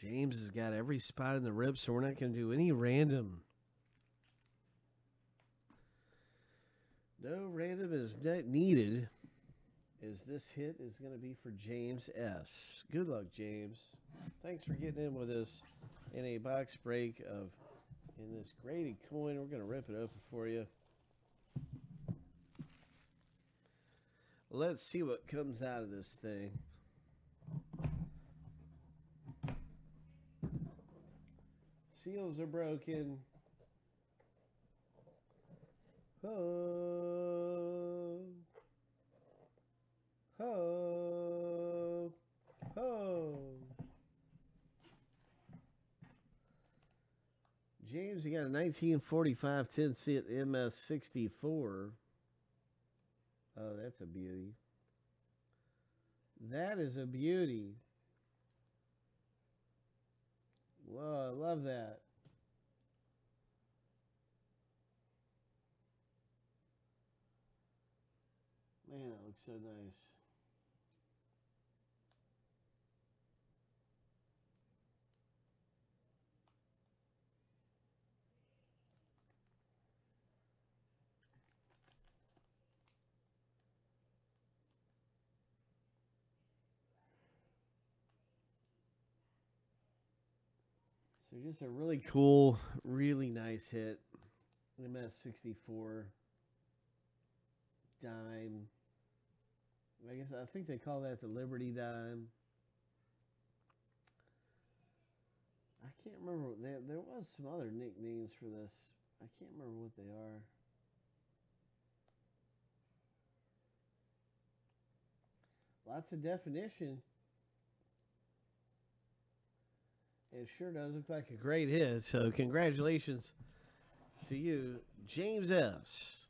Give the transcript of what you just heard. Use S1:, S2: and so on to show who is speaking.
S1: James has got every spot in the rib, so we're not going to do any random. No random is needed. As this hit is going to be for James S. Good luck, James. Thanks for getting in with us in a box break of in this graded coin. We're going to rip it open for you. Let's see what comes out of this thing. Seals are broken. Oh. Ho. Ho. James, you got a 1945 10 cent MS 64. Oh, that's a beauty. That is a beauty. Whoa, I love that. Man, that looks so nice. Just a really cool, really nice hit. MS64 dime. I guess I think they call that the Liberty dime. I can't remember. There, there was some other nicknames for this. I can't remember what they are. Lots of definition. It sure does look like a great hit. So, congratulations to you, James S.